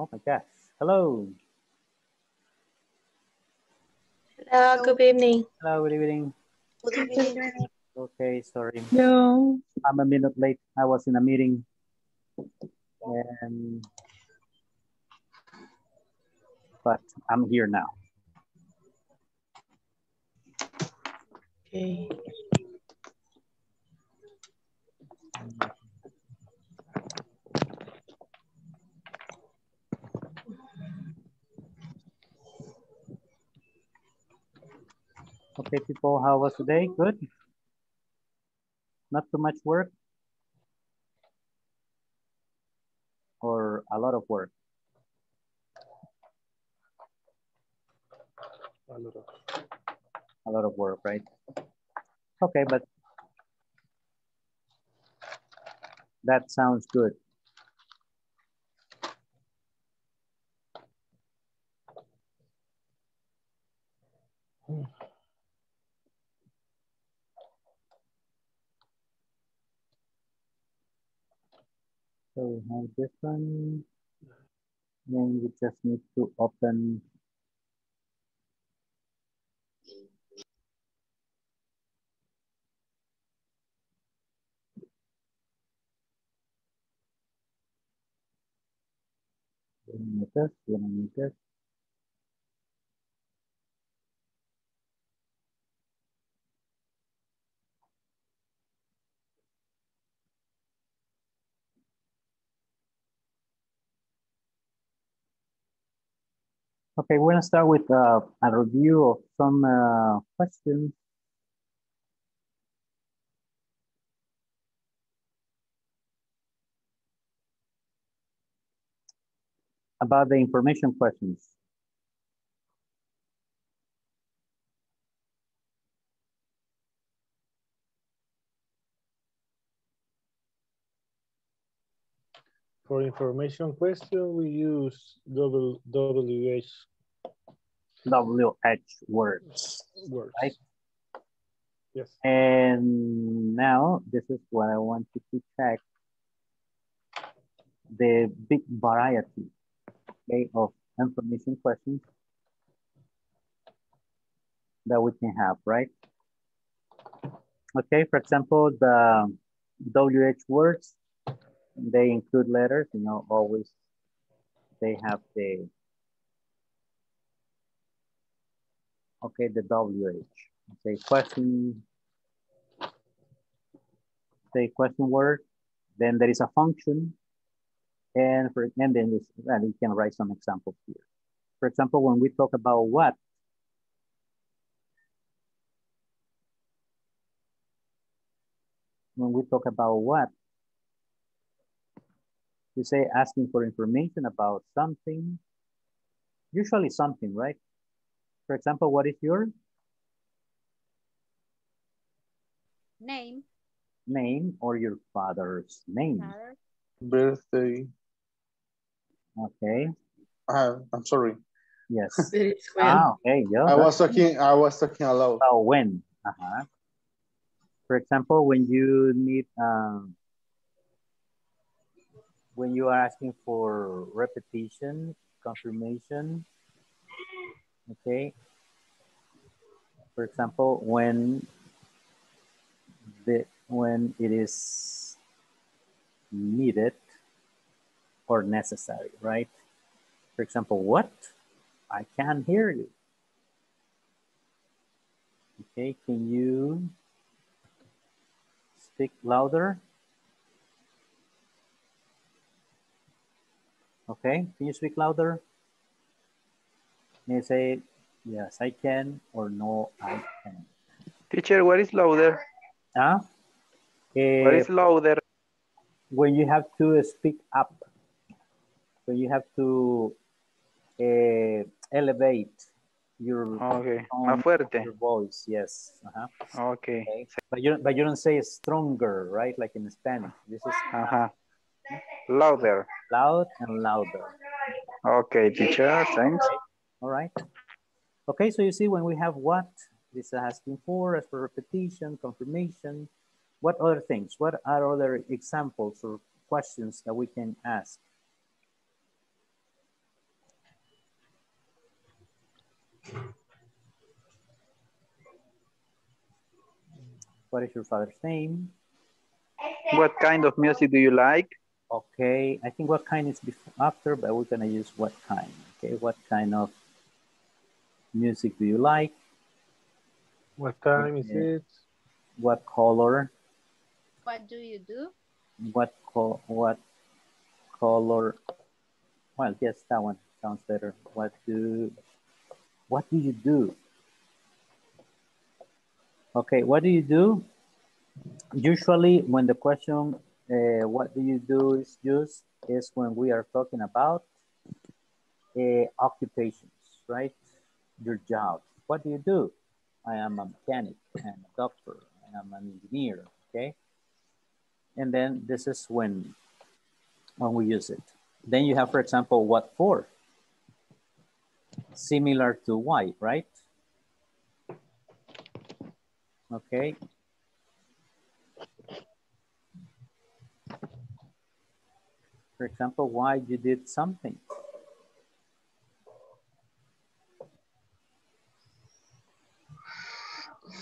Oh my gosh. Hello. Hello, good evening. Hello, good evening. Good evening. Okay, sorry. No. I'm a minute late. I was in a meeting. And but I'm here now. Okay. Okay, people, how was today? Good? Not too much work? Or a lot of work? A lot of A lot of work, right? Okay, but that sounds good. So we have this one. Then we just need to open meters, meters. Okay, we're gonna start with uh, a review of some uh, questions. About the information questions. For information question, we use WH WH words, words. right? Yes. And now this is what I want you to check. The big variety okay, of information questions that we can have, right? Okay, for example, the WH words, they include letters, you know, always they have the, okay, the WH. Okay, question, say question word, then there is a function, and for and then this, and you can write some examples here. For example, when we talk about what, when we talk about what, we say asking for information about something, usually something, right? For example, what is your Name. name or your father's name? Father. Birthday. Okay, Uh, I'm sorry. yes. It is. Ah, okay, yeah. I was talking. I was talking aloud. about when. Uh-huh. For example, when you need, um, when you are asking for repetition, confirmation, okay. For example, when the when it is needed or necessary, right? For example, what? I can't hear you. Okay, can you speak louder? Okay, can you speak louder? May say, yes, I can, or no, I can. Teacher, what is louder? Huh? What Eh, is louder? when you have to speak up, when you have to eh, elevate your, Okay, tone más fuerte. your voice, yes. uh-huh. Okay, Okay. But you but you don't say stronger, right? Like in Spanish. This is ajá. Louder. loud and louder. Okay, teacher, thanks. All right. Okay, so you see when we have what, this is asking for, as for repetition, confirmation, what other things? What are other examples or questions that we can ask? What is your father's name? What kind of music do you like? Okay, I think what kind is before, after, but we're gonna use what kind. Okay, what kind of music do you like? What time is it? What color? What do you do? What co what color? Well, yes, that one sounds better. What do what do you do? Okay, what do you do? Usually when the question uh, what do you do is used is when we are talking about uh, occupations, right? Your job. What do you do? I am a mechanic, and a doctor, I am an engineer, okay? And then this is when, when we use it. Then you have, for example, what for? Similar to why, right? Okay. For example, why you did something.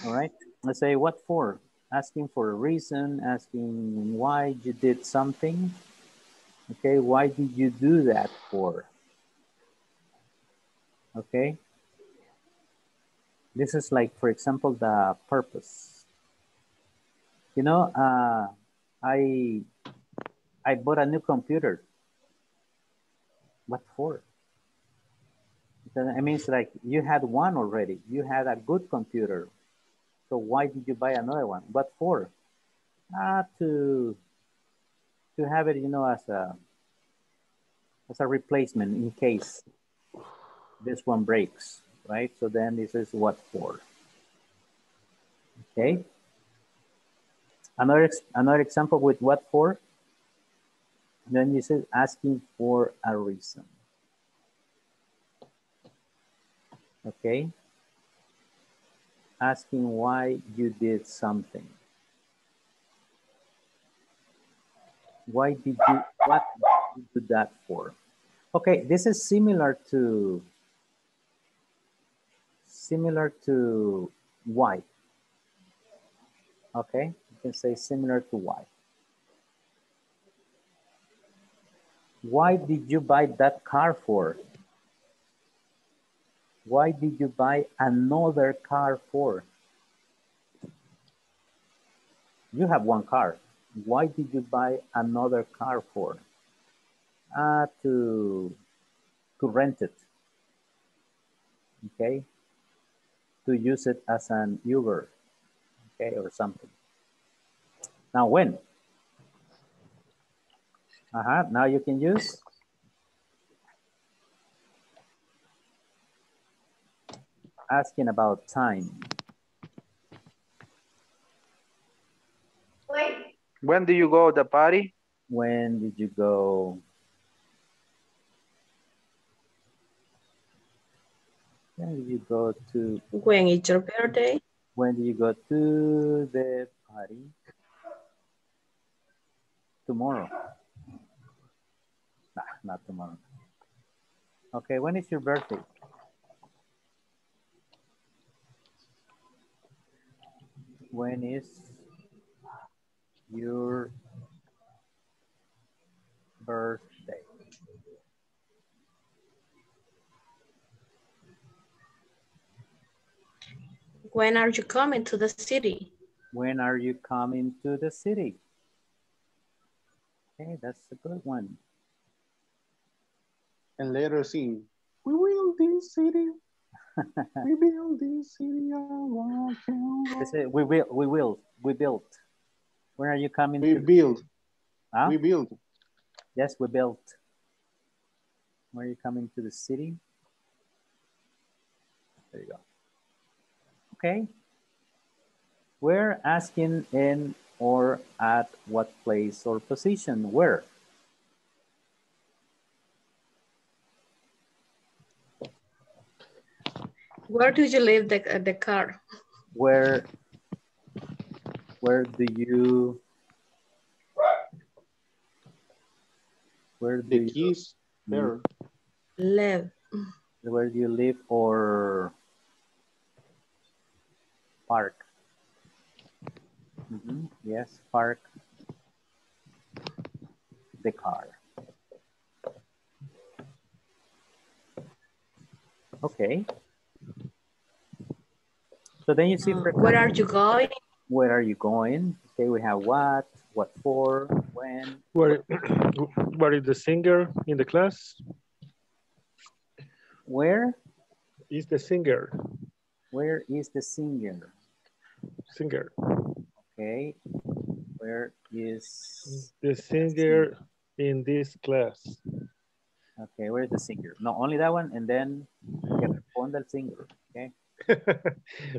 All right, let's say what for? Asking for a reason, asking why you did something. Okay, why did you do that for? Okay. This is like, for example, the purpose. You know, uh, I I bought a new computer. What for? It means like you had one already. You had a good computer. So why did you buy another one? What for? Ah, to to have it, you know, as a as a replacement in case this one breaks, right? So then this is what for. Okay. Another another example with what for. Then you said asking for a reason. Okay. Asking why you did something. Why did you, what did you do that for? Okay, this is similar to, similar to why. Okay, you can say similar to why. Why did you buy that car for? Why did you buy another car for? You have one car. Why did you buy another car for? Uh, to, to rent it. Okay. To use it as an Uber. Okay, or something. Now when? Uh-huh, now you can use asking about time. When do you go to the party? When did you go? When did you go to, When is your birthday? when did you go to the party? Tomorrow. Nah, not tomorrow. Okay, when is your birthday? When is your birthday? When are you coming to the city? When are you coming to the city? Okay, that's a good one. And later sing, we will this city. We build this city. I want say, we will, we will, we built. When are you coming We to? build. Huh? We build. Yes, we built. When are you coming to the city? There you go. Okay. We're asking in or at what place or position, where? Where do you leave the, uh, the car? Where, where do you, where do The you, keys there. Live. where do you live or park. Mhm, Yes, park the car. Okay. So then you see, for where are you going? where are you going? Okay, we have what, what for, when. Where, where is the singer in the class? Where? Is the singer, Where is the singer? singer. Okay. Where is, The singer in this class. okay, where is the singer? No, only that one, and then que responda el singer, okay?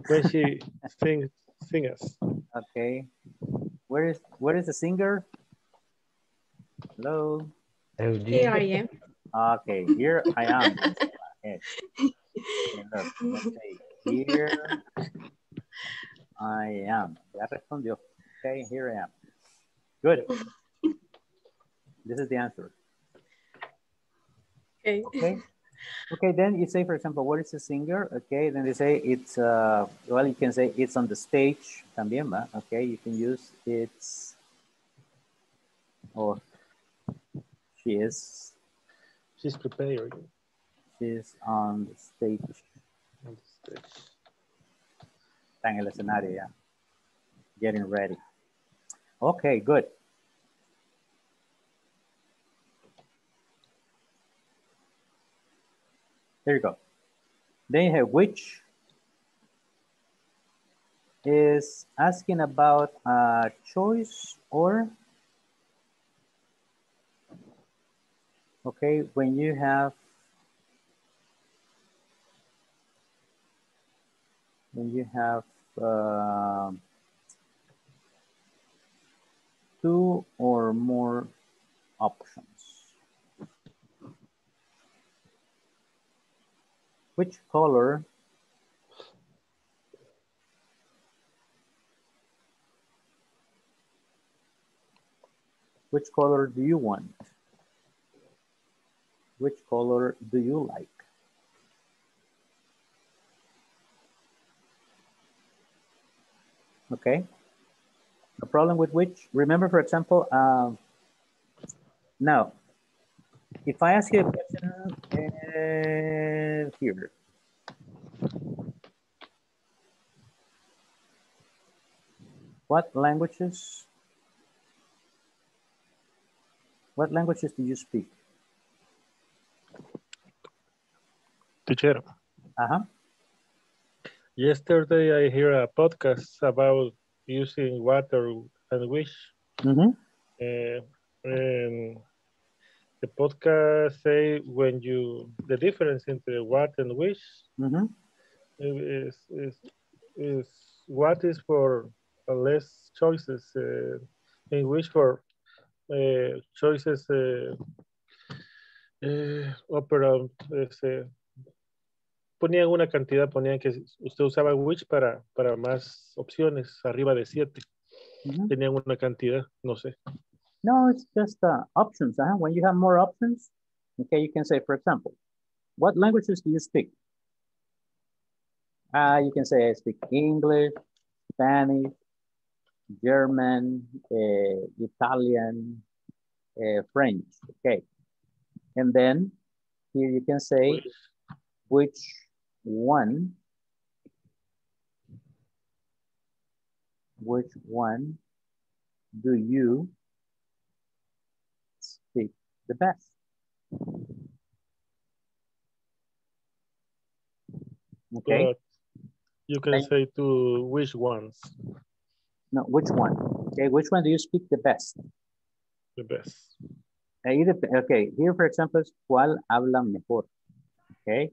When she sings, sings. Okay. Where is, where is the singer? Hello? Here I am. Okay, here I am. Okay. Okay, look, let's say, here I am. Ya respondió. Okay, here I am. Good. This is the answer. Okay. Okay. Okay, then you say, for example, what is the singer? Okay, then they say it's, uh, well, you can say it's on the stage también, ¿va? Okay, you can use it's, or she is, She's preparing. she's on the stage. on the stage. Está en el escenario ya. Getting ready. Okay, good. There you go. Then you have which is asking about a choice or okay when you have when you have uh, two or more options. Which color which color do you want? Which color do you like? Okay. A problem with which, remember, for example, um, now, if I ask you a question uh, here, what languages, what languages do you speak? Teacher, Uh-huh. yesterday I hear a podcast about using water and wish. Mm-hmm. Uh, and the podcast say when you the difference entre what and wish Mm-hmm. is is is what is for less choices uh, and wish for uh, choices uh, uh, operate este, ponían una cantidad ponían que usted usaba wish para para más opciones arriba de siete Mhm. tenían una cantidad no sé No, it's just uh, options. Uh-huh. When you have more options, okay, you can say, for example, what languages do you speak? Uh, you can say I speak English, Spanish, German, uh, Italian, uh, French, okay. And then here you can say which one, which one do you the best? Okay, But you can say to which ones no, which one? Okay, which one do you speak the best? the best. Okay, here for example, is ¿cuál habla mejor? Okay.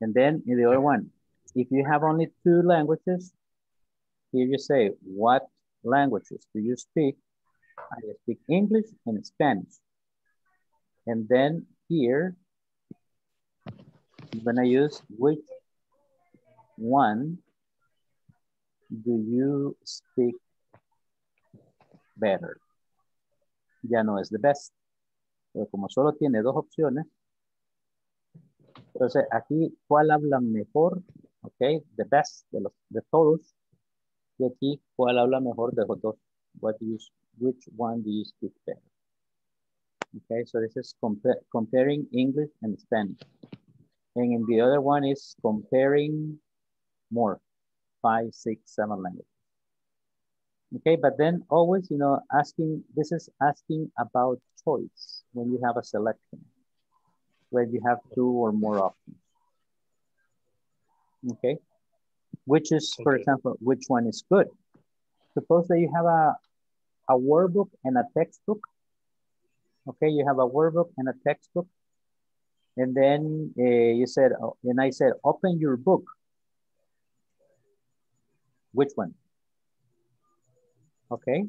And then in the other one, if you have only two languages, here you say, what languages do you speak? I speak English and Spanish. And then here, I'm gonna use which one do you speak better? Ya no es the best. Pero como solo tiene dos opciones, entonces aquí, ¿cuál habla mejor? Okay, the best de los de todos. Y aquí, ¿cuál habla mejor de los dos? What do you, which one do you speak better? Okay, so this is compa comparing English and Spanish. And in the other one is comparing more, five, six, seven languages. Okay, but then always, you know, asking, this is asking about choice when you have a selection, where you have two or more options. Okay, which is, for Okay. example, which one is good? Suppose that you have a, a workbook and a textbook. Okay, you have a workbook and a textbook. And then uh, you said, oh, and I said, open your book. Which one? Okay.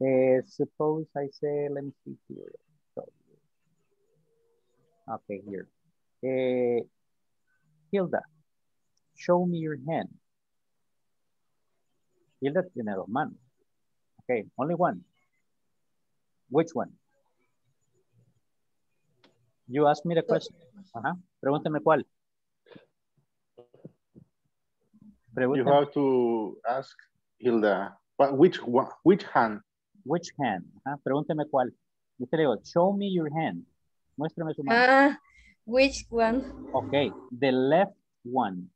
Uh, suppose I say, let me see here. So, Okay, here. Uh, Hilda, show me your hand. Hilda tiene dos manos. Okay, only one. Which one? You asked me the question. Ajá. Pregúntame cuál. You Pregúntame have to ask Hilda, which one, which hand? which hand. Ajá. Pregúntame cuál. Yo te digo, show me your hand. Muéstrame su mano. Ah, which one? Okay, the left one.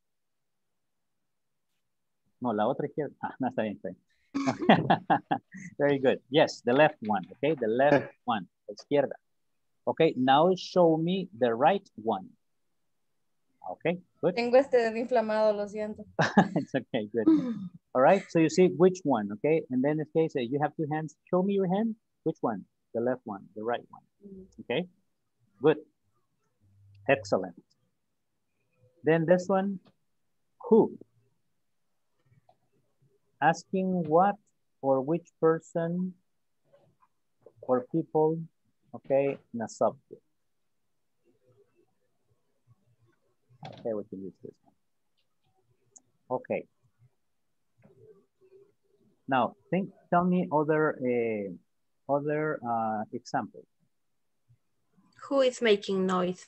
No, la otra izquierda. Ah, no, está bien, está bien. Very good. Yes, the left one. Okay, the left one. La izquierda. Okay, now show me the right one. Okay, good. Tengo este inflamado, lo siento. it's okay, good. All right, so you see which one, okay? And then in this case, you have two hands. Show me your hand. Which one? The left one, the right one. Mm. Okay, good. Excellent. Then this one, who? Asking what or which person or people, okay, in a subject. Okay, we can use this one. Okay. Now, think, tell me other, uh, other uh, examples. Who is making noise?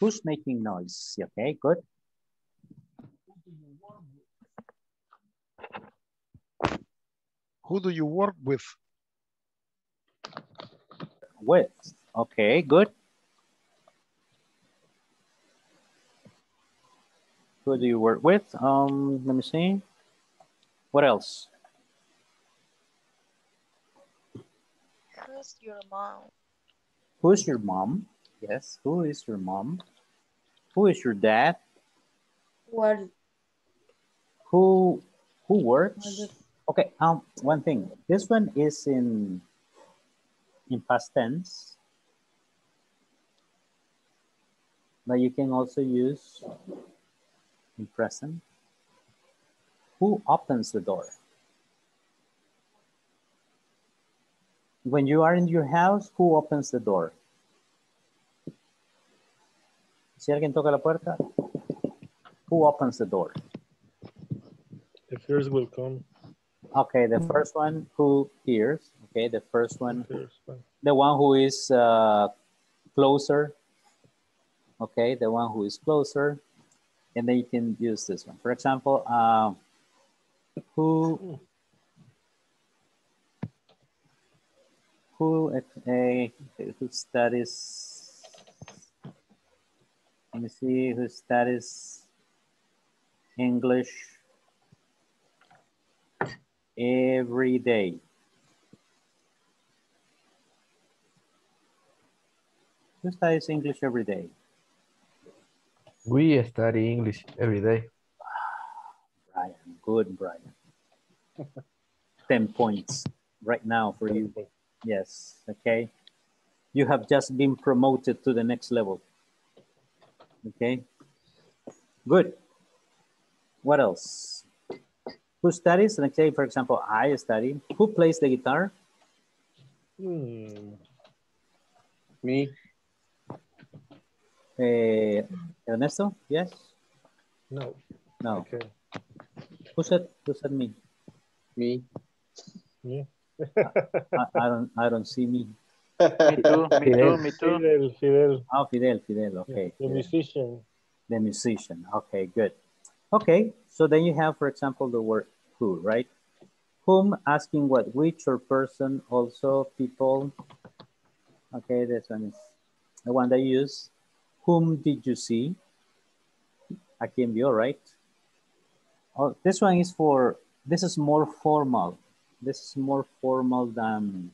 Who's making noise? Okay, good. Who do you work with? With. Okay, good. Who do you work with? Um, let me see. What else? Who's your mom? Who's your mom? Yes, who is your mom? Who is your dad? What? Who who works? Okay, um, one thing. This one is in in past tense. But you can also use in present. Who opens the door? When you are in your house, who opens the door? Si alguien toca la puerta, who opens the door? The first will come Okay, the first one who hears. Okay, the first one, first. one. the one who is uh, closer. Okay, the one who is closer. And then you can use this one. For example, um, who who uh, who studies let me see who studies English every day. Who studies English every day? We study English every day. Brian, good Brian. 10 points right now for you. Yes, okay. You have just been promoted to the next level. Okay, good. What else? Who studies? Let's say, for example, I study. Who plays the guitar? Hmm. Me, Eh, Ernesto? Yes? No. No. Okay. Who said, who said me? me. Me. I, I don't, I don't see me. Me too, me too, me too. Fidel, Fidel, Oh, Fidel, Fidel, okay. the Fidel. musician. The musician. Okay, good. Okay, so then you have, for example, the word who, right? Whom asking what, which or person, also people. Okay, this one is the one they use. Whom did you see? Aquí envió, right? Oh, this one is for, this is more formal. This is more formal than,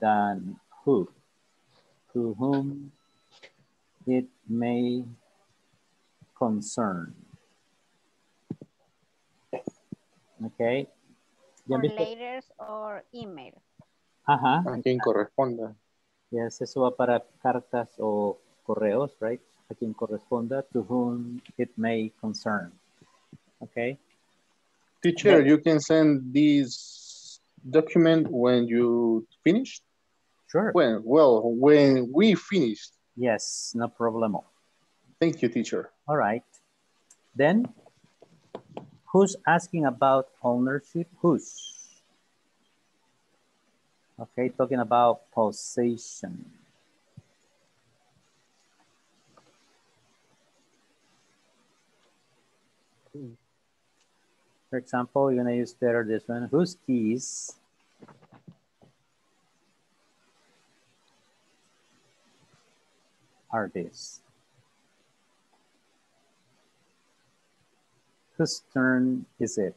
than who. To whom it may concern. Okay. ¿Ya For viste? letters or email. Ajá. A quien corresponda. Yes, eso va para cartas o correos, right? A quien corresponda, to whom it may concern. Okay. Teacher, you can send this document when you finished? Sure. When, well, when we finished. Yes, no problemo. Thank you, teacher. All right. Then, who's asking about ownership? Who's? Okay, talking about possession. For example, you're gonna use better this one. Whose keys are these? Whose turn is it?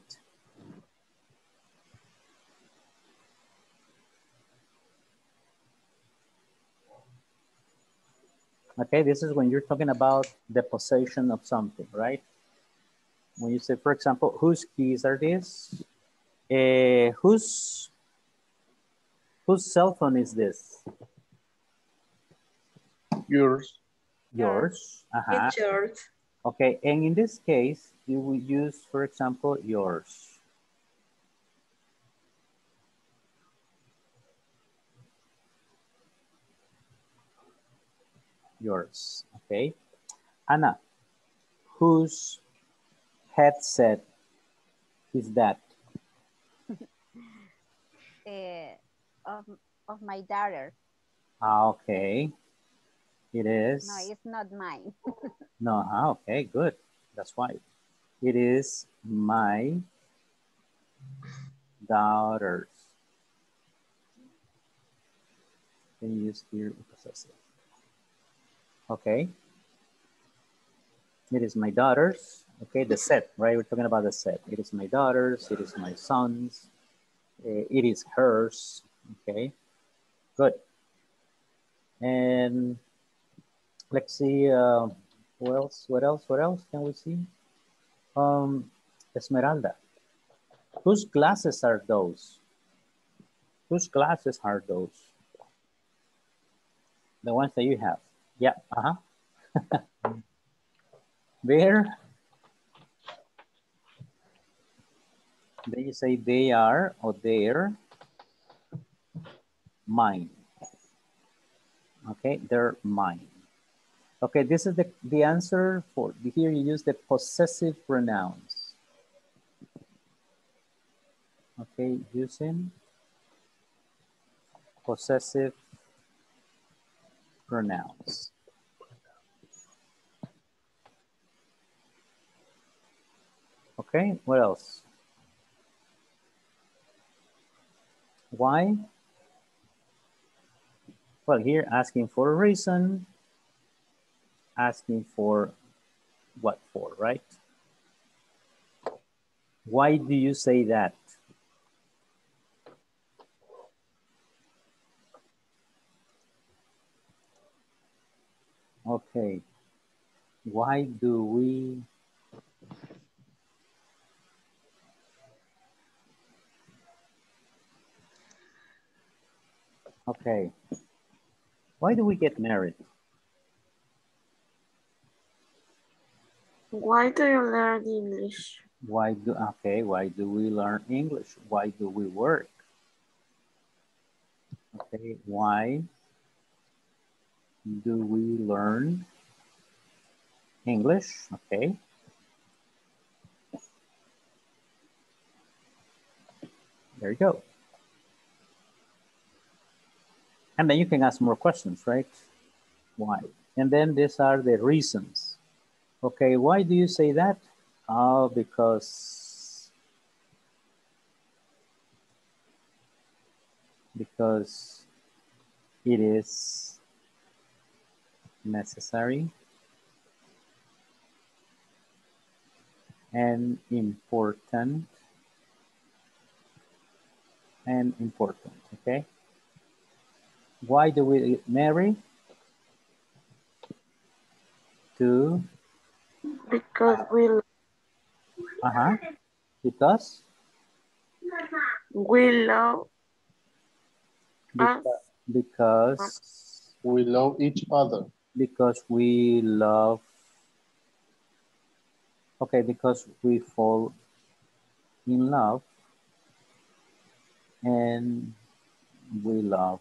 Okay, this is when you're talking about the possession of something, right? When you say, for example, whose keys are these? Eh, whose, whose cell phone is this? Yours. Yours. Uh-huh. It's yours. Okay, and in this case, you will use, for example, yours. Yours, okay? Anna, whose headset is that? eh, of, of my daughter. Ah, okay. It is. No, it's not mine. No, ah, okay, good. That's why. It is my daughter's. Can you use here possessive? Okay. It is my daughter's. Okay, the set, right? We're talking about the set. It is my daughter's. It is my son's. eh, It is hers. Okay, good. And let's see. Uh, what else? What else? What else can we see? Um, Esmeralda. Whose glasses are those? Whose glasses are those? The ones that you have. Yeah. Uh huh. Then you say they are or they're mine. Okay, they're mine. Okay, this is the, the answer for, here you use the possessive pronouns. Okay, using possessive pronouns. Okay, what else? Why? Well, here asking for a reason, asking for what for, right? Why do you say that? Okay. Why do we Okay. Why do we get married? Why do you learn English? Why do okay, why do we learn English? Why do we work? Okay, why do we learn English? Okay. There you go. And then you can ask more questions, right? Why? And then these are the reasons. Okay, why do you say that? Oh, because because it is necessary and important and important, okay? Why do we marry? To, Because we uh-huh, because, we love because, because, We love each other. because we love, okay, because we fall in love and we love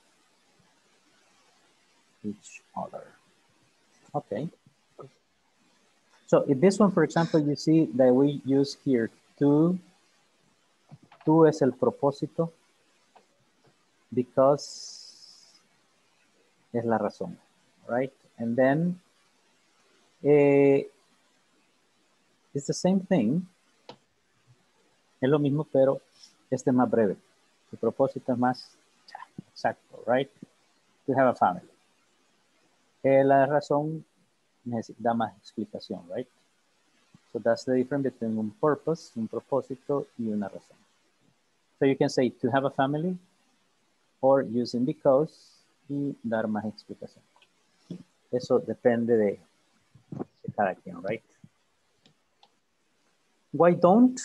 each other. Okay. So in this one, for example, you see that we use here to, tú es el propósito because es la razón, right? And then eh, it's the same thing. Es lo mismo, pero este es más breve. Su propósito es más exacto, right? To have a family. Eh, la razón da más explicación, right? So that's the difference between un purpose, un propósito y una razón. So you can say to have a family or using because y dar más explicación. Eso depende de, de cada quien, right? Why don't?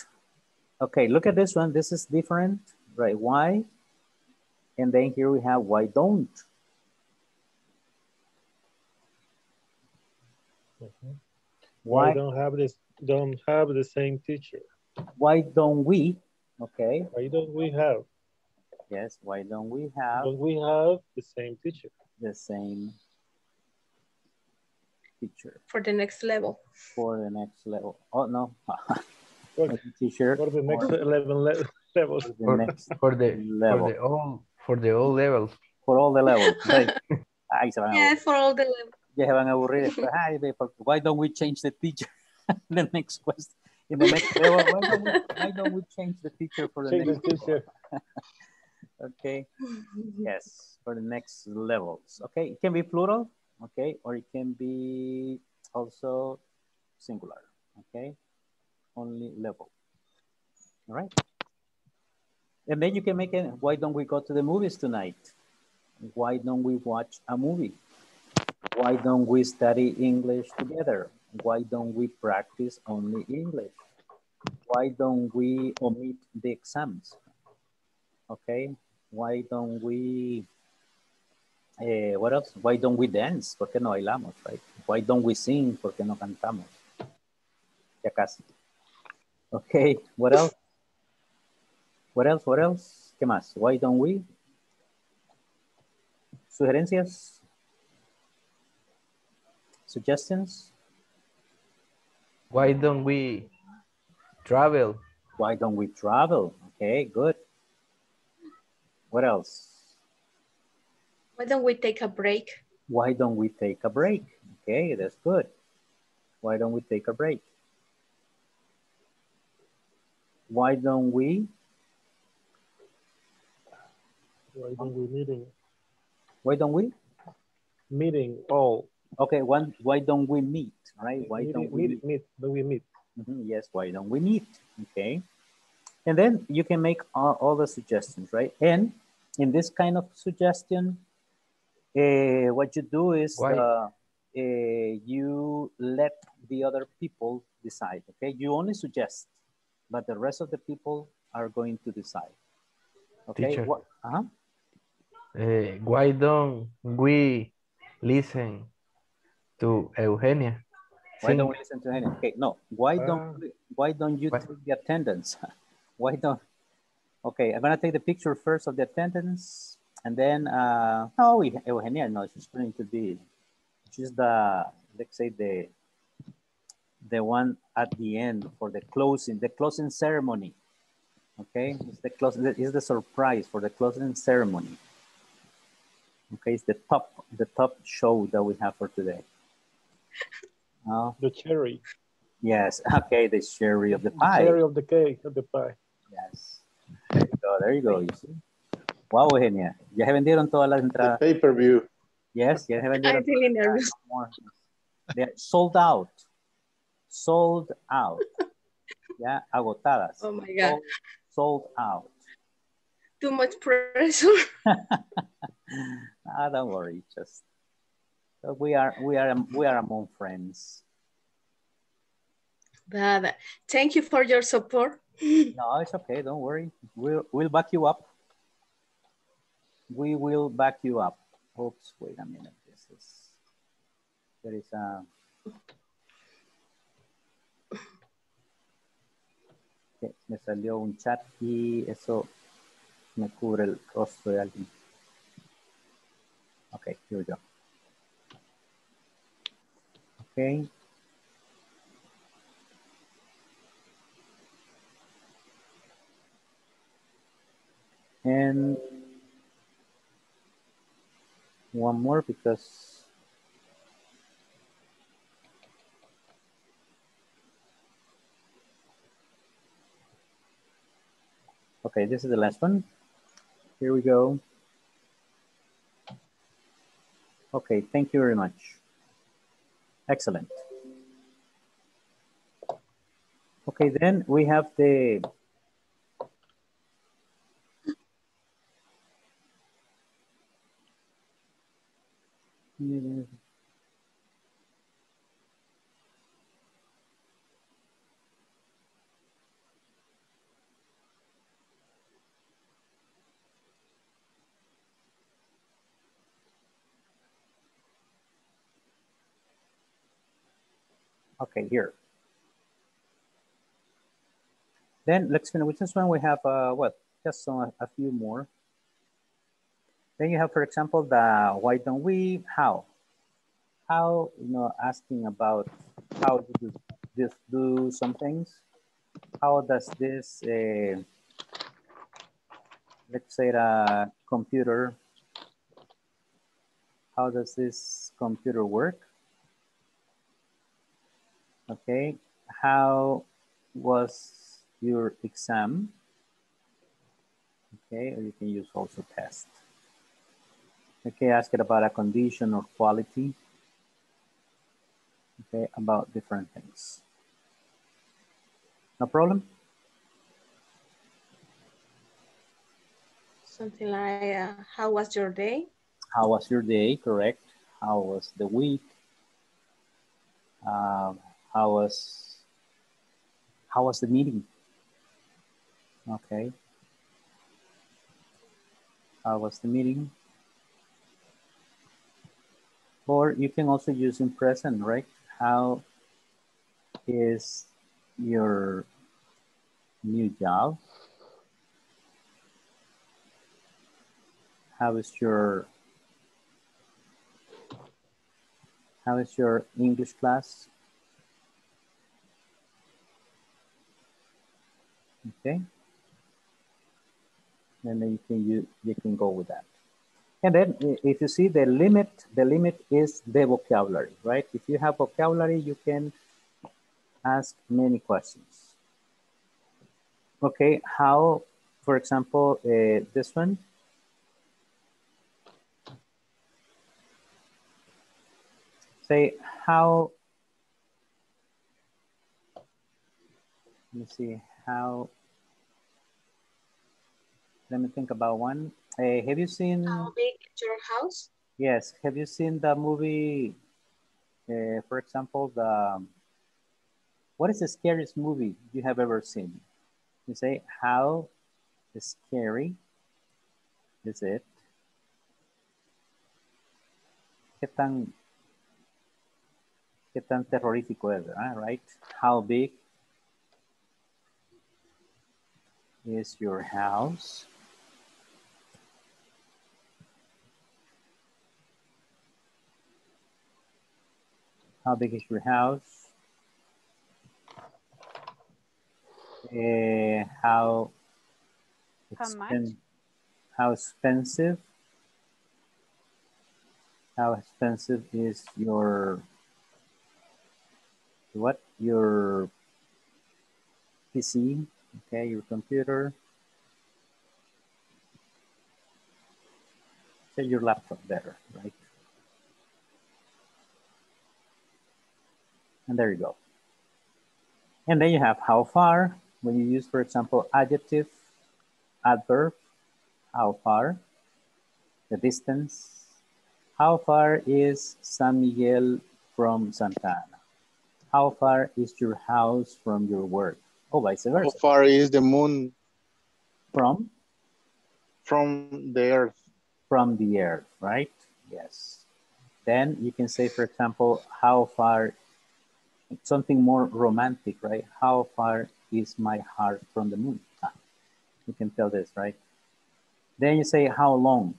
Okay, look at this one. This is different, right? Why? And then here we have why don't. Why Why, don't have this? Don't have the same teacher? why don't we? Okay, Why don't we have? yes, why don't we have Don't we have the same teacher? the same teacher For the next level. for the next level? Oh, no. For, teacher for the next for 11 le levels. the For, next for the level. for the all for the all levels. for all the levels. right? Ay, se van a Yes, for all the levels. Ya se van a aburrir después. Ay, why don't we change the teacher? the next question. In the next why don't we, why don't we change the teacher for the Change the next level? teacher. Okay. Yes, for the next levels. Okay, it can be plural, okay, or it can be also singular, okay? Only level. All right. And then you can make it, why don't we go to the movies tonight? Why don't we watch a movie? Why don't we study English together? Why don't we practice only English? Why don't we omit the exams? Okay, why don't we, eh, what else? Why don't we dance? ¿Por qué no bailamos, right? Why don't we sing? ¿Por qué no cantamos? Ya casi. Okay, what else? What else, what else? ¿Qué más? Why don't we? ¿Sugerencias? ¿Suggestions? Why don't we travel? Why don't we travel? Okay, good. What else? Why don't we take a break? Why don't we take a break? Okay, that's good. Why don't we take a break? Why don't we? Why don't we meeting? Why don't we? Meeting all. Okay, one, why don't we meet, right? Why meeting, don't we meet, meet, do we meet? Mhm, Yes, why don't we meet? Okay. And then you can make all, all the suggestions, right? And in this kind of suggestion, uh, what you do is uh, uh, you let the other people decide, okay? You only suggest, but the rest of the people are going to decide. Okay. Teacher. What, uh-huh. Eh, why don't we listen to Eugenia? Why don't we listen to him? Okay, no. Why Ah. don't we, why don't you What? take the attendance? why don't? Okay, I'm gonna take the picture first of the attendance, and then uh, oh, Eugenia, no, she's going to be, she's the let's say the the one at the end for the closing, the closing ceremony. Okay, it's the close, is the surprise for the closing ceremony. Okay, it's the top, the top show that we have for today. Oh, The cherry. Yes, okay, the cherry of the The pie. cherry of the cake, of the pie. Yes. There you go, there you go. You see. Wow, Eugenia. Ya se vendieron todas las entradas. Pay-per-view. Yes, ya se vendieron. I'm feeling nervous. They're sold out. Sold out. Ya, agotadas. Oh my God. Sold, sold out. Too much pressure. ah, don't worry, just we are we are we are among friends. But thank you for your support. No, it's okay. Don't worry. We'll we'll back you up. We will back you up. Oops, wait a minute. This is there is a Okay, me salió un chat y eso me cubre el rostro de alguien. Okay, here we go. Okay. And one more because Okay, this is the last one. Here we go. Okay, thank you very much. Excellent. Okay, then we have the Okay, here. Then let's finish with this one. We have, uh, what, just some, a few more. Then you have, for example, the why don't we, how? How, you know, asking about how do you this do some things? How does this, uh, let's say the computer, how does this computer work? Okay, how was your exam? Okay, or you can use also test. Okay, ask it about a condition or quality. Okay, about different things. No problem? Something like, uh, how was your day? How was your day? Correct. How was the week? Um, how was how was the meeting? Okay. How was the meeting? Or you can also use in present, right? How is your new job? How is your how is your English class? Okay. And then you can you, you can go with that. And then if you see the limit, the limit is the vocabulary, right? If you have vocabulary, you can ask many questions. Okay, how, for example, uh, this one. Say how, let me see, how, let me think about one. Hey, have you seen? How big is your house? Yes. Have you seen the movie? Uh, for example, the what is the scariest movie you have ever seen? You say how scary is it? ¿Qué tan qué tan terrorífico es, ¿verdad? right? How big is your house? How big is your house? Uh, how, How much? how expensive? How expensive is your what? Your PC, okay, your computer. Say your laptop better, right? And there you go. And then you have how far, when you use, for example, adjective, adverb, how far, the distance. How far is San Miguel from Santa Ana? How far is your house from your work? Oh, vice How far is the moon From, from the earth? from the earth, right? Yes. Then you can say, for example, how far, something more romantic, right? How far is my heart from the moon? Ah, you can tell this, right? Then you say, how long?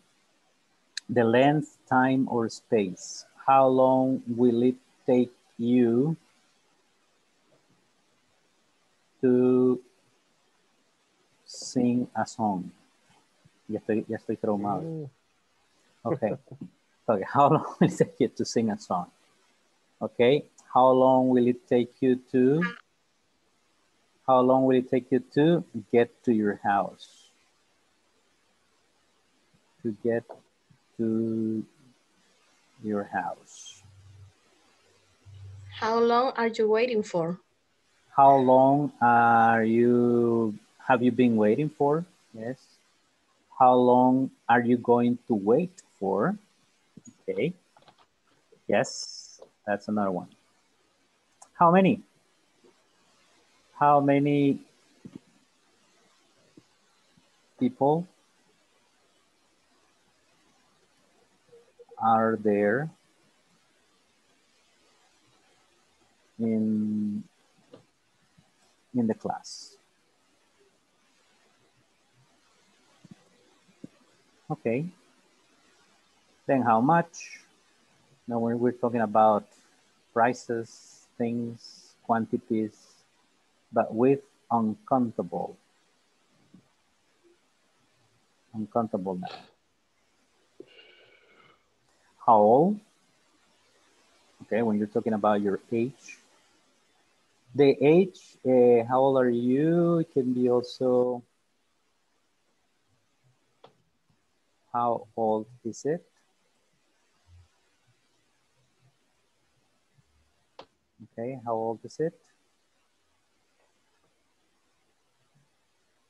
The length, time, or space. How long will it take you to sing a song? Ya estoy, ya estoy traumado. Mm, Okay. Okay. How long will it take you to sing a song? Okay. How long will it take you to? How long will it take you to get to your house? To get to your house. How long are you waiting for? How long are you, have you been waiting for? Yes. How long are you going to wait for? Okay. Yes, that's another one. How many? How many people are there in in the class? Okay. Then how much? Now we're talking about prices, things, quantities, but with uncountable. Uncountable. How old? Okay, when you're talking about your age. The age, uh, how old are you? It can be also how old is it? Okay, how old is it?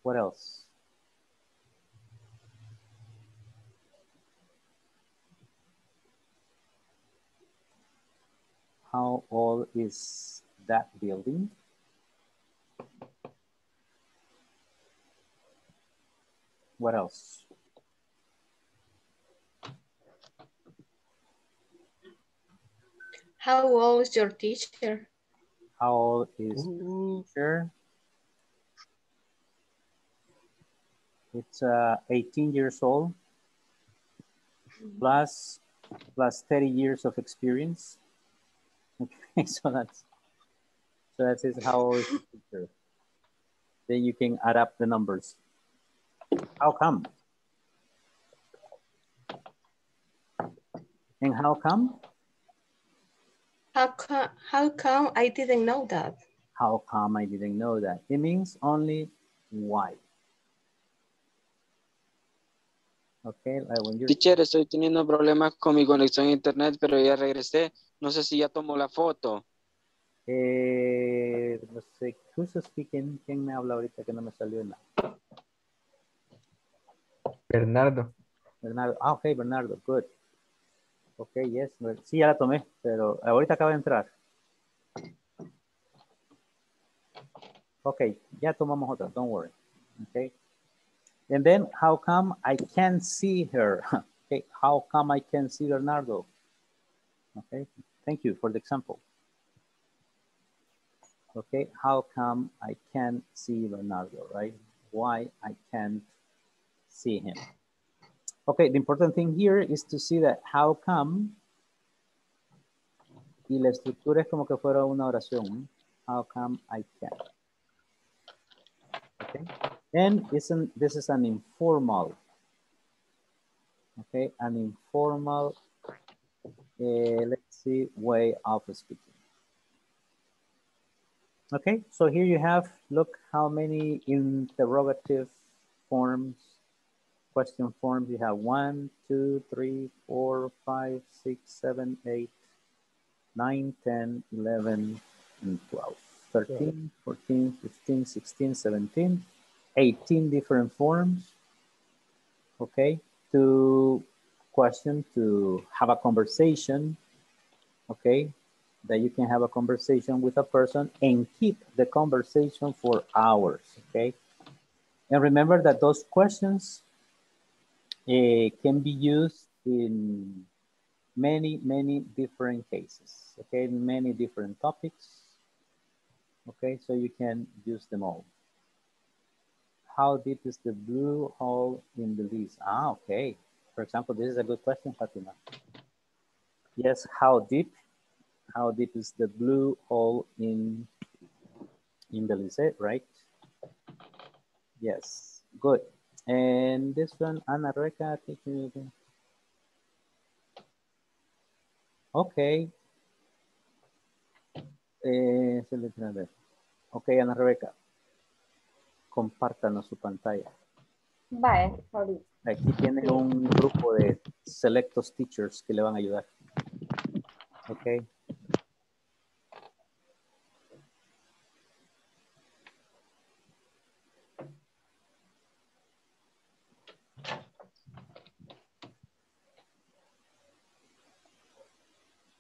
What else? How old is that building? What else? How old is your teacher? How old is Ooh. teacher? It's uh, 18 years old plus plus 30 years of experience. Okay, so that's so that is how old is the teacher. Then you can add up the numbers. How come? And how come? How come, how come I didn't know that? How come I didn't know that? It means only why. Okay, like when you're Teacher, estoy teniendo problemas con mi conexión a internet, pero ya regresé. No sé si ya tomó la foto. Eh, no sé, who's speaking? ¿Quién me habla ahorita que no me salió nada? Bernardo. Bernardo. Ah, ok, Bernardo, good. Ok, yes. Sí, ya la tomé, pero ahorita acaba de entrar. Ok, ya tomamos otra, don't worry. Okay. And then, how come I can't see her? Okay, how come I can't see Bernardo? Okay, thank you for the example. Okay, how come I can't see Bernardo, right? Why I can't see him? Okay, the important thing here is to see that how come y la estructura es como que fuera una oración. How come I can't? Okay, and isn't this is an informal. Okay, an informal, uh, let's see, way of speaking. Okay, so here you have, look how many interrogative forms, question forms. You have one, two, three, four, five, six, seven, eight, nine, 10, 11, and 12, 13, 14, 15, 16, 17, 18 different forms. Okay, to question, to have a conversation. Okay, that you can have a conversation with a person and keep the conversation for hours, okay? And remember that those questions uh, can be used in many, many different cases, okay? Many different topics, okay? So you can use them all. How deep is the blue hole in the list? Ah, okay. For example, this is a good question, Fatima. Yes, how deep how deep is the blue hole in in the Lisette, right? Yes, good. And this one, Ana Rebeca, Okay. Eh, ok, Ana Rebeca. Compártanos su pantalla. Vale, ahorita. Aquí tiene un grupo de selectos teachers que le van a ayudar. Ok.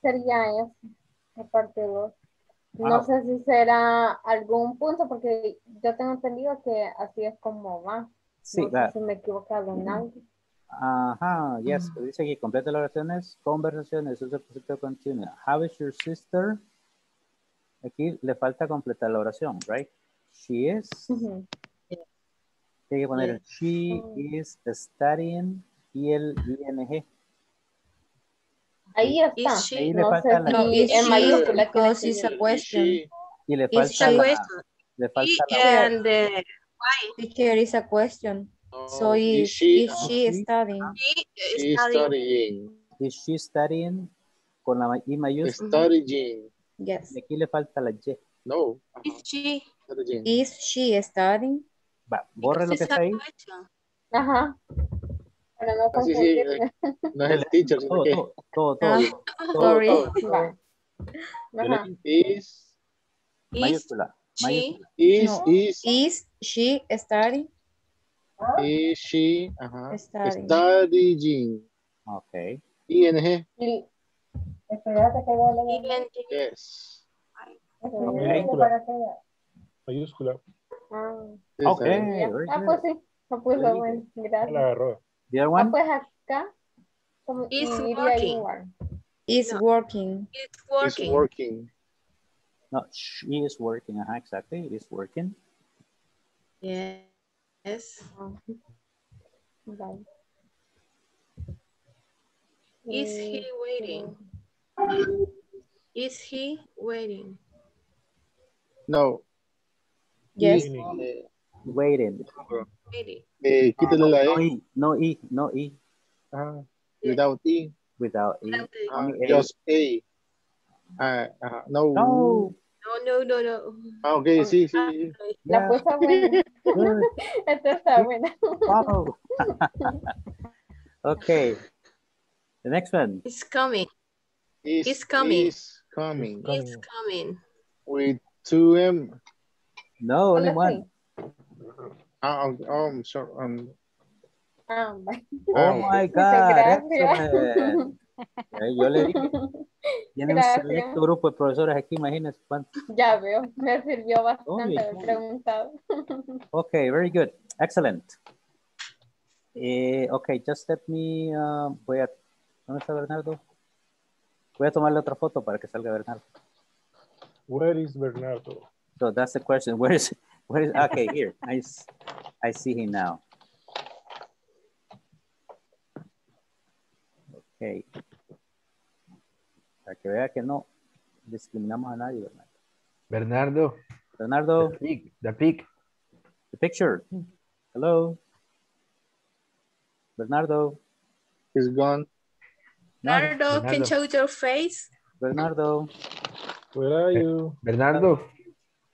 Sería eso, la parte 2. No Wow. sé si será algún punto, porque yo tengo entendido que así es como va. Sí, no sé va. si me he equivocado en algo. Ajá, yes. Dice aquí, completa las oraciones, conversaciones, uso el precepto continuo. How is your sister? Aquí le falta completar la oración, right? She is. Ujú. Tiene que poner Yes. she is studying y el ing. Ahí está. Is she- no sé falta la- si No, is en she mayúscula because it's a question. Y le Is falta la, le falta Y la and the Teacher is a question. So is is, she- is she studying? she is studying. studying. is she studying con la i mayúscula Studying. Yes. y aquí le falta la y. No. Is she? Studying. Is she studying? Va, borre lo que está ahí. Ajá. Para no Ah, sí, sí, confundirme. No es el teacher, sino Todo, que todo, todo, todo. Ah, todo, sorry. todo. Va. Yo le Ajá. di Is, Is mayúscula, she? mayúscula. is, No. is, Is she studying? is she, ajá, Studying. studying. Ok. ING, Y- Espérate que voy a leer. And yes. Espérate Ok. para que vea. Mayúscula. Ah, Sí, Ok, está bien. ya. very Ah, good. pues sí. Lo puso Very bueno. Ya Gracias. la agarró. The other one? pues acá. Como Is working. igual. Is working. it's It's working. working. No, she is working. Ajá, exactly. It is working. Yes. Ah. Vale. Is he Eh, waiting? Is he waiting? No. Yes. is, eh, Waiting. Waiting. eh, quítale la No E. E, no E, no E. Ajá, without E. Without E. Without the- Ah, Only just A. Ah, ajá, no. No. No, no, no, no. Ah, ok, sí, sí. La Yeah, puso buena. Esta está buena. Wow. okay. The next one. It's coming. Is, It's coming. Is coming. It's coming. With two M. No, only one. Ah, um, um, sorry, um, Ah, vale. Oh Ah, my Muchas God. gracias. Excellent. Eh, Yo le dije, tiene un selecto grupo de profesores aquí, imagínense cuánto. Ya veo, me sirvió bastante Oye, haber preguntado. Okay, very good. Excellent. Eh, okay, just let me, uh, voy a, ¿dónde está Bernardo? Voy a tomarle otra foto para que salga Bernardo. Where is Bernardo? So that's the question. Where is, where is, okay, here. I I see him now. Okay. Para que vea que no discriminamos a nadie, Bernardo. Bernardo, Bernardo, the pig, the pig. the picture. Hello. Bernardo, He's gone. Bernardo, can Bernardo. show your face? Bernardo. Where are you? Bernardo,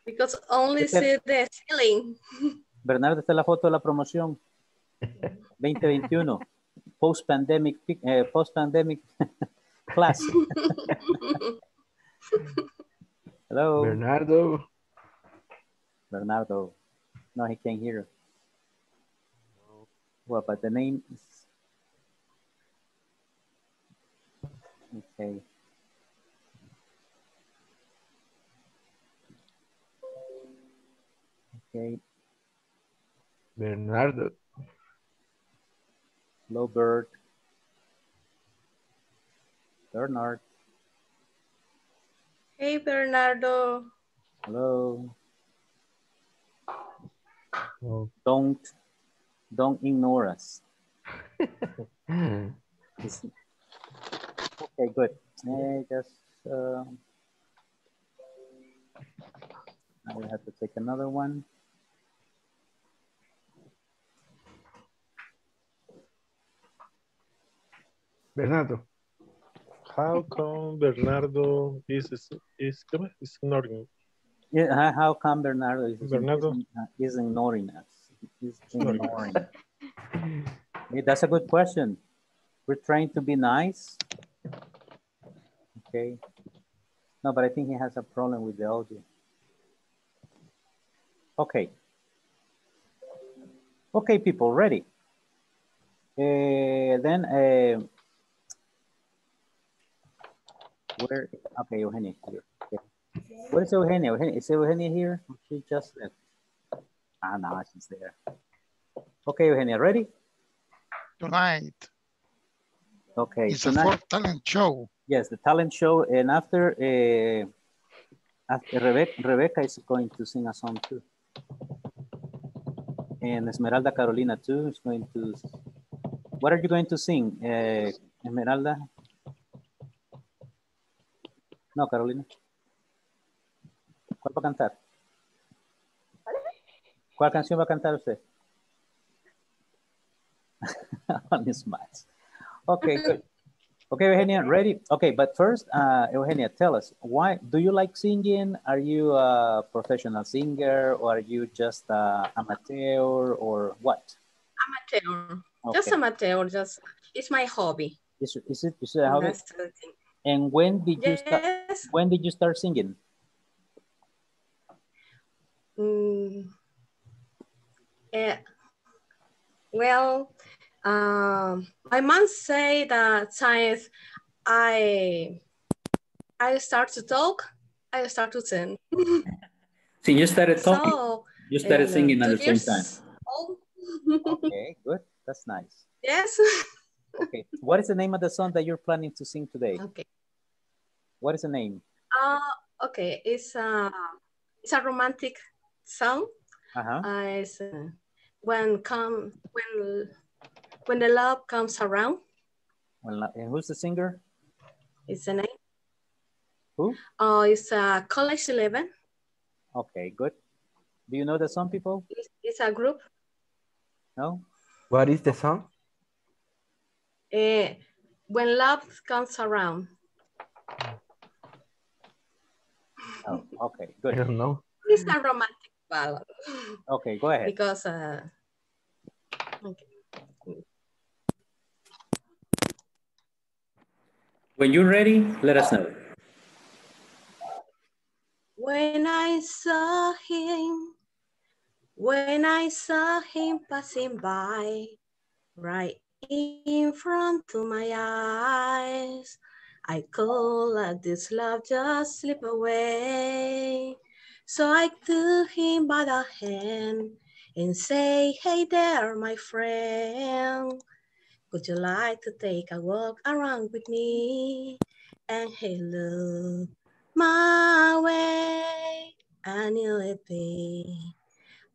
Because only Este- see the ceiling. Bernardo, esta es la foto de la promoción 2021. Post-pandemic, eh, post-pandemic class. Hello, Bernardo. Bernardo. No, he can't hear. Well, but the name is... Okay. Okay, Bernardo. hello, Bird. Bernard, Hey, Bernardo. hello. Oh, Don't, don't ignore us. Okay, good. Eh, just, uh, now we have to take another one. Bernardo. how come Bernardo is is, is, ¿cómo is ignoring? Yeah, how- how come Bernardo is, Bernardo? is, is ignoring us? He's ignoring. Yeah, that's a good question. We're trying to be nice. Okay. No, but I think he has a problem with the audio. Okay. Okay, people, ready? Uh, then, uh, where, okay, Eugenia, here. Okay. Where is Eugenia? Eugenia? Is Eugenia here? She just left. Ah, no, she's there. Okay, Eugenia, ready? Tonight, Okay. it's a fourth talent show. Yes, the talent show, and after, uh, after Rebecca, Rebecca is going to sing a song too. And Esmeralda Carolina too is going to. What are you going to sing, uh, Esmeralda? No, Carolina. ¿Cuál va a cantar? ¿Cuál canción va a cantar usted? On his match. Okay, good. Okay, Eugenia, ready? Okay, but first, uh, Eugenia, tell us, why do you like singing? Are you a professional singer or are you just uh, amateur or what? Amateur. Just Okay. amateur. Just it's my hobby. Is, is it, is it a hobby? That's the thing. And when did you start, when did you start singing? Mm, eh, well, um, my mom say that since I I start to talk, I start to sing. So you started talking, so you started singing at the same time. old. Okay, good. That's nice. yes. Okay, what is the name of the song that you're planning to sing today? Okay. What is the name? Uh, okay. It's a it's a romantic song. Uh-huh. Uh, it's, uh, when come when when the love comes around. Well, uh, and who's the singer? It's the name. Who? Oh, it's a College Eleven. Okay, good. Do you know the song, people? It's, it's a group. No? What is the song? Eh, when love comes around. Oh, okay, I good. don't know. It's a romantic ballad Okay, go ahead. because uh, okay. When you're ready, let us know. When I saw him, when I saw him passing by, right in front of my eyes, I could let this love just slip away. So I took him by the hand and say, hey there, my friend. Would you like to take a walk around with me? And he looked my way. and it'd be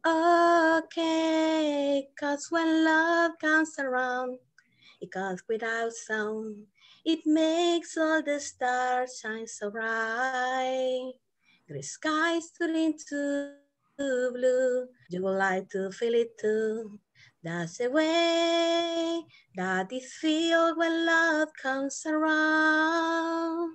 okay. Cause when love comes around, it comes without sound. It makes all the stars shine so bright. Gray skies turn into blue. You would like to feel it too. That's the way that it feels when love comes around.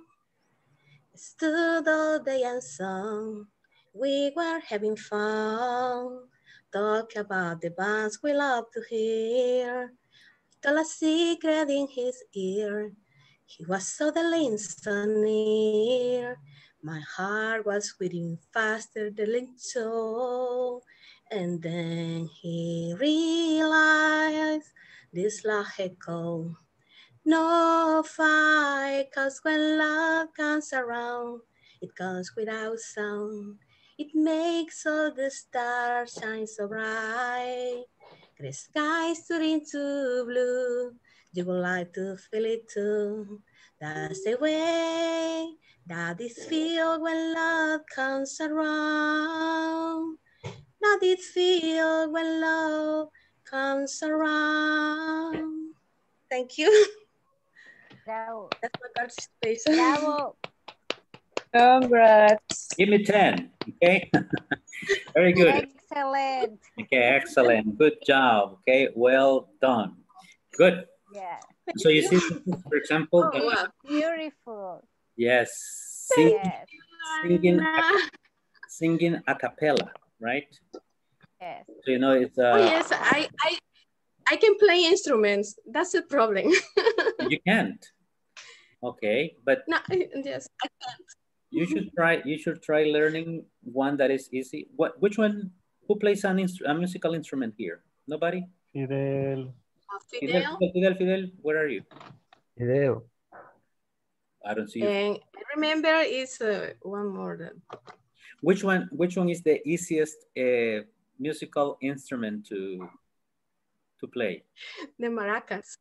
Stood all day and sung we were having fun. Talk about the bands we love to hear. Tell a secret in his ear. He was suddenly so near. My heart was beating faster than it so. And then he realized this echo. No fight, cause when love comes around, it comes without sound. It makes all the stars shine so bright. The skies turn into blue. You would like to feel it too. That's the way that it feels when love comes around. That it feels when love comes around. Thank you. Bravo. That's my participation. Bravo. Congrats. Give me 10, okay? Very good. Excellent. Okay, excellent. Good job, okay? Well done. Good. Yeah. So you see, for example, Oh, wow. Beautiful. yes, sing, Yes. singing, a- singing a cappella, right? Yes. So you know it's uh, Oh, yes, I, I, I can play instruments. That's the problem. you can't. Okay, but no, yes, I can't. you should try. You should try learning one that is easy. What? Which one? Who plays an instru- a musical instrument here? Nobody. Fidel. Fidel, Fidel, Fidel, Fidel, Fidel, where are you? Video. I don't see you. and I remember it's uh, one more. Than, Which one? Which one is the easiest uh, musical instrument to to play? the maracas.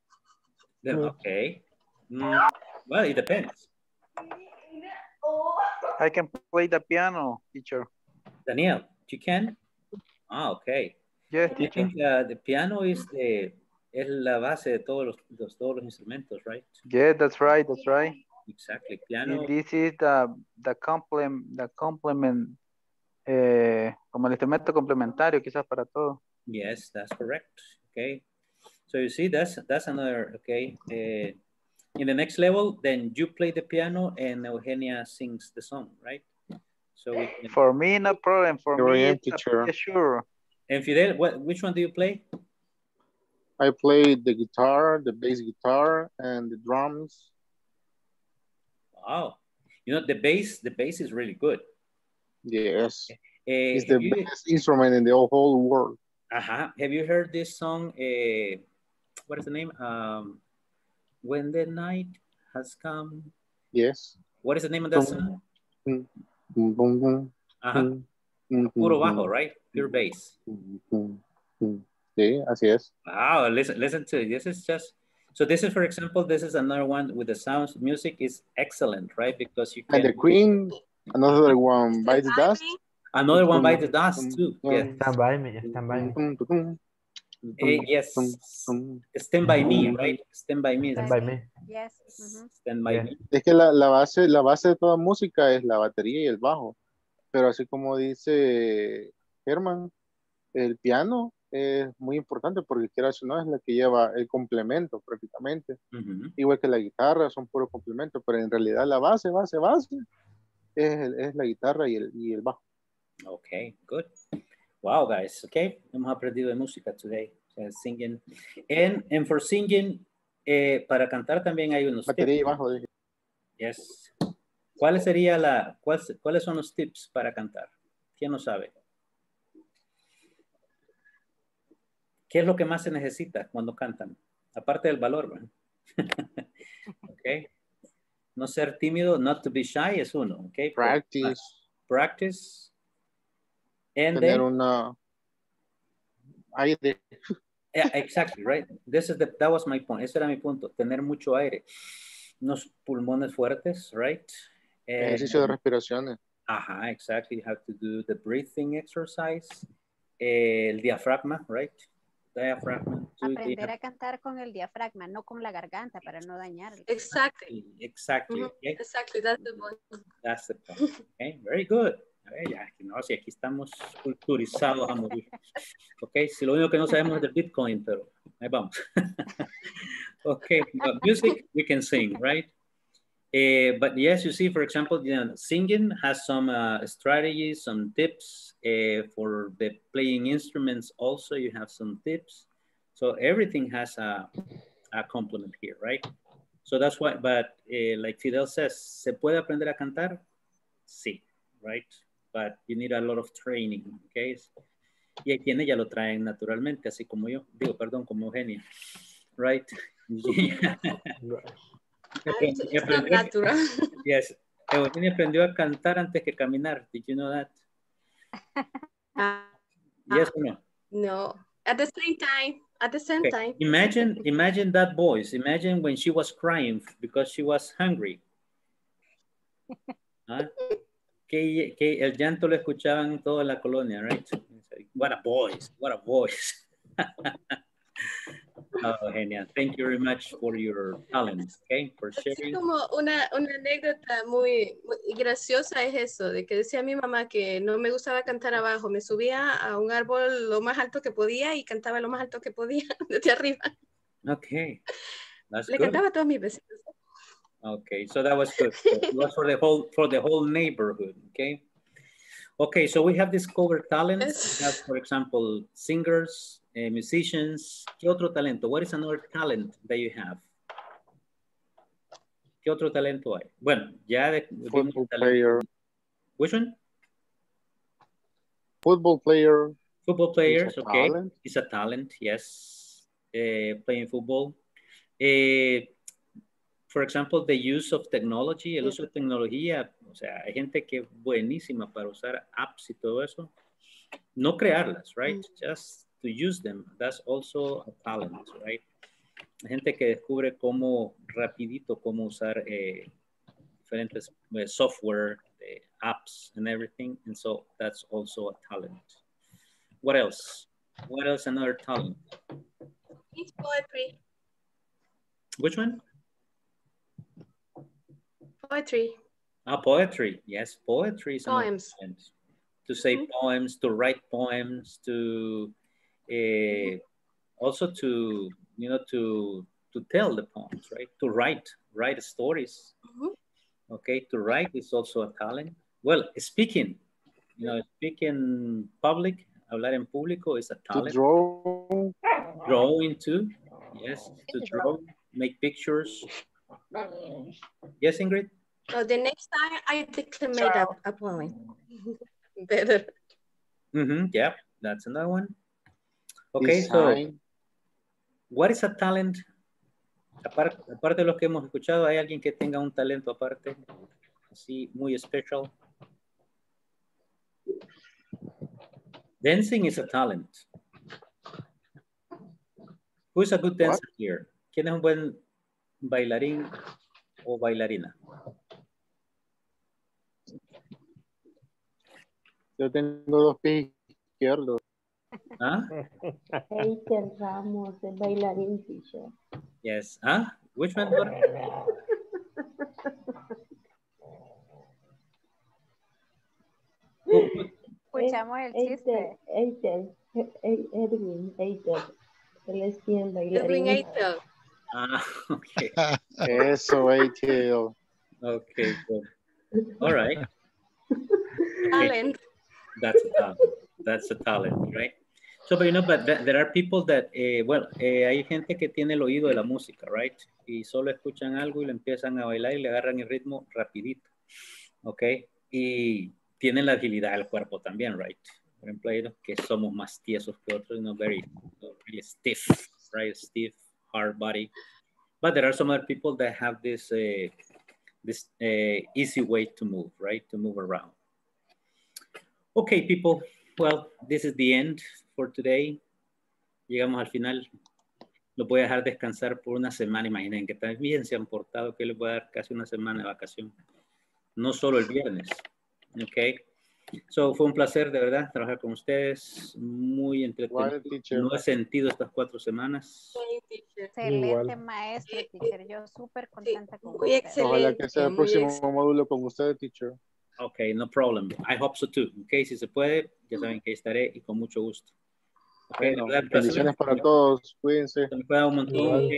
Then, Mm. okay. Mm, well, it depends. I can play the piano, teacher. Daniel, you can? Ah, okay. Yes, I teacher. think uh, the piano is the es la base de todos los, los- todos los instrumentos, right? Yeah, that's right, that's right. Exactly. Y Piano. This is the, the complement, the complement, eh, como el instrumento complementario quizás para todo. Yes, that's correct. Okay. So you see, that's that's another. Okay. Uh, in the next level, then you play the piano and Eugenia sings the song, right? So we can. For me, no problem. For me, teacher. sure. And Fidel, what? Which one do you play? I played the guitar, the bass guitar, and the drums. Wow. You know the bass. The bass is really good. Yes, Uh, it's the you- best instrument in the whole world. Uh-huh. Have you heard this song? Uh, what is the name? Um, when the night has come. Yes. What is the name of that song? Uh-huh. boom, boom, Puro bajo, right? Pure bass. Sí, así es. Wow, listen, listen to it. This is just so. This is, for example, this is another one with the sounds. Music is excellent, right? Because you And the can. Queen, another one bites the dust. Another one by the dust too. Yes. Stand by me, stand by me. Eh, yes. Stand by me, right? Stand by me. Stand by me. Yes. Stand by Yeah. me. Es que la, la base, la base de toda música es la batería y el bajo. Pero así como dice Herman, el piano es muy importante porque quieras o no es la que lleva el complemento prácticamente. Mhm. Igual que la guitarra son puros complementos, pero en realidad la base, base, base es, el- es la guitarra y el, y el bajo. Okay, good. Wow, guys. Okay, hemos aprendido de música today. uh, singing. And, and for singing, eh, para cantar también hay unos Batería y tips. bajo, dije. Yes. ¿Cuál sería la, cuál- cuáles son los tips para cantar? ¿Quién no sabe? ¿Qué es lo que más se necesita cuando cantan? Aparte del valor, ¿verdad? ok. No ser tímido, not to be shy es uno, ok. Practice, Practice. And tener then, una aire. Yeah, exactly, right? This is the, that was my point. Ese era mi punto. Tener mucho aire. Unos pulmones fuertes, right? And- Ejercicio de respiraciones. Ajá, exactly. You have to do the breathing exercise. El diafragma, right? Diaphragma. do Aprender a cantar con el diafragma, no con la garganta para no dañar. Exactly. Exactly. Mhm. okay? Exactly. That's the point. That's the point. Okay, very good. A ver, ya, que no, si aquí estamos culturizados a morir. Ok, si lo único que no sabemos es del Bitcoin, pero ahí vamos. ok, but music, we can sing, right? Uh, but yes, you see, for example, you know, singing has some uh, strategies, some tips uh, for the playing instruments. Also, you have some tips. So everything has a, a complement here, right? So that's why, but uh, like Fidel says, ¿se puede aprender a cantar? Sí, right? But you need a lot of training, okay? Y hay quienes ya lo traen naturalmente, así como yo. Digo, perdón, como Eugenia, right? It's not natural. Yes. Eugenia aprendió a cantar antes que caminar. Did you know that? Yes or no? No, at the same time, at the same Okay. time. Imagine, imagine that voice. Imagine when she was crying because she was hungry. ¿Ah? Que, que el llanto lo escuchaban toda la colonia, right? What a voice, what a voice. oh, genial. Thank you very much for your talent, okay? For Es sharing. como una, una anécdota muy, muy graciosa es eso, de que decía mi mamá que no me gustaba cantar abajo, me subía a un árbol lo más alto que podía y cantaba lo más alto que podía desde arriba. Okay, that's Le good. cantaba a todos mis vecinos. Okay, so that was good. It was for the whole for the whole neighborhood. Okay. Okay, so we have discovered talents. We have, for example, singers, eh, musicians. ¿Qué otro talento? What is another talent that you have? ¿Qué otro talento hay? Bueno, ya de, Football player. Which one? Football player. Football players, a okay. talent. It's a talent, yes. Eh, playing football. Eh, for example, the use of technology, el uso de tecnología. O sea, hay gente que es buenísima para usar apps y todo eso. No crearlas, right? Just to use them. That's also a talent, right? Gente que descubre cómo rapidito cómo usar eh, diferentes eh, software, eh, apps and everything. And so that's also a talent. What else? What else another talent? It's poetry. Which one? Poetry. Ah, poetry. Yes, poetry is Poems. To say poems, to write poems, to uh, also to you know to to tell the poems, right? To write, write stories. Okay, to write is also a talent. Well, speaking, you know, speaking public, hablar en público is a talent. To talent. draw. Drawing too, yes, to draw, make pictures. Yes, Ingrid. So the next time I declaim a, a poem. Better. Mm-hmm, yeah, that's another one. Okay, so what is a talent? Aparte, aparte de los que hemos escuchado, ¿hay alguien que tenga un talento aparte? Así, muy especial. Dancing is a talent. Who is a good dancer here? ¿Quién es un buen bailarín o bailarina? Yo tengo dos pies izquierdos. ¿Ah? Eitel Ramos, el bailarín teacher. Yes. ¿Ah? Which one? Escuchamos el chiste. Eitel, Eitel, Edwin, Eitel. Él es quien Edwin bailarín. Eitel. Ah, okay. Eso, Eitel. Okay, good. All right. Talent. That's a talent. That's a talent, right? So, but you know, but th- there are people that, eh, well, eh, hay gente que tiene el oído de la música, right? Y solo escuchan algo y lo empiezan a bailar y le agarran el ritmo rapidito, ¿ok? Y tienen la agilidad del cuerpo también, right? Por ejemplo, hay que somos más tiesos que otros, no very, really stiff, right? Stiff, hard body. But there are some other people that have this, eh, this eh, easy way to move, right? To move around. Okay, people. Well, this is the end for today. Llegamos al final. Los voy a dejar descansar por una semana. Imaginen que también se han portado que les voy a dar casi una semana de vacación. No solo el viernes. Ok. So, fue un placer, de verdad, trabajar con ustedes. Muy entretenido. No he sentido estas cuatro semanas. Excelente Igual. maestro, teacher. Yo súper contenta con Muy usted. Ojalá que sea el próximo módulo con usted, teacher. Ok, no problem. I hope so too. Ok, si se puede, ya saben que ahí estaré y con mucho gusto. Bueno, bendiciones para todos. Cuídense. Un montón.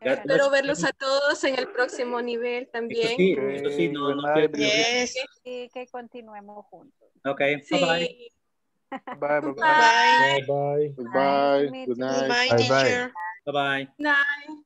Espero verlos a todos en el próximo nivel también. sí, eso sí, no, no quiero. Y que continuemos juntos. Ok, Sí. bye Bye, bye, Bye. bye. Bye. Good night. bye. Bye bye. Bye bye.